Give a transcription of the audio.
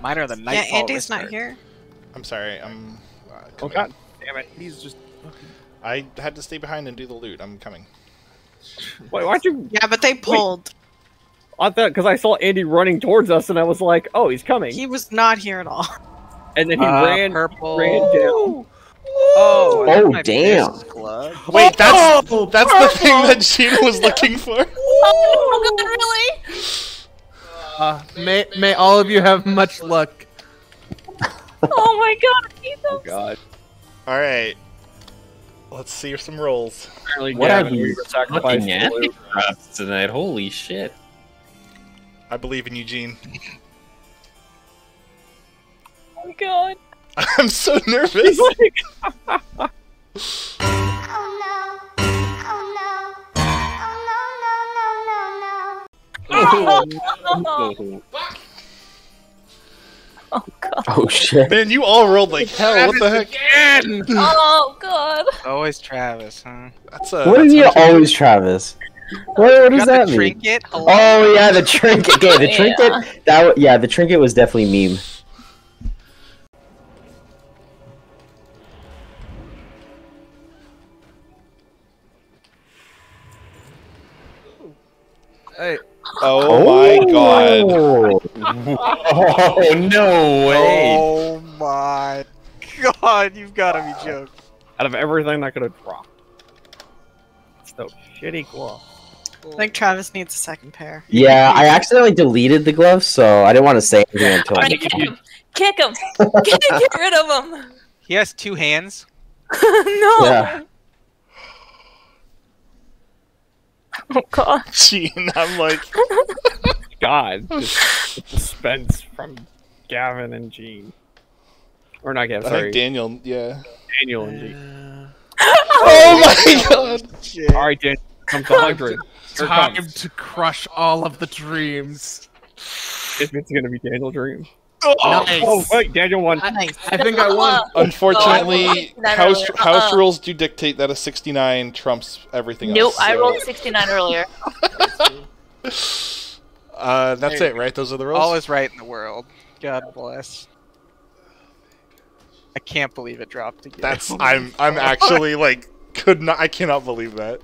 Mine are the Yeah, Nightfall Andy's not here. I'm sorry. I'm. Uh, Oh god damn it! He's just. I had to stay behind and do the loot. I'm coming. Wait, why'd you? Yeah, but they pulled. I thought because I saw Andy running towards us, and I was like, "Oh, he's coming!" He was not here at all. And then he Uh, ran, purple. ran down. Oh, Oh, damn. fist glove. Wait, that's that's the thing that Gina was looking for. Oh god, really? Uh, may may all of you have much luck. Oh my god, I Oh god! All right. Let's see some rolls. Apparently, What Gavin, are you we were sacrificed looking at? tonight. Holy shit. I believe in Eugene. Oh my god. I'm so nervous. Oh. Oh god. Oh shit. Man, you all rolled like hell. What the heck? Oh god. Always Travis, huh? That's a. What do you always Travis? What, what does that the mean? trinket? Oh, Hello? Oh yeah, the trinket. Okay, the Yeah. trinket. That yeah, the trinket was definitely meme. Hey, Oh, oh my god. Oh no way. Oh my god, you've got to be joking. out of everything that could have dropped, it's the shitty glove. I think Travis needs a second pair. Yeah, I accidentally deleted the glove, so I didn't want to say anything until. I Alright, kick him. Kick him. Get, get rid of him. He has two hands. no. Yeah. Oh god. Gene, I'm like. God, just the suspense from Gavin and Gene, or not Gavin. I Sorry, think Daniel. Yeah. Daniel and Gene. Oh my god. All right, Daniel, comes the hundred. Here time comes. to crush all of the dreams. If it's gonna be Daniel Dream. Nice. Oh wait, Daniel won. Nice. I think I won. Unfortunately, No, I rolled house 69 house rules do dictate that a 69 trumps everything Nope, else. I so- rolled 69 earlier. Uh, that's it, right? Those are the rules. All is right in the world. God bless. I can't believe it dropped again. That's I'm I'm actually like could not I cannot believe that.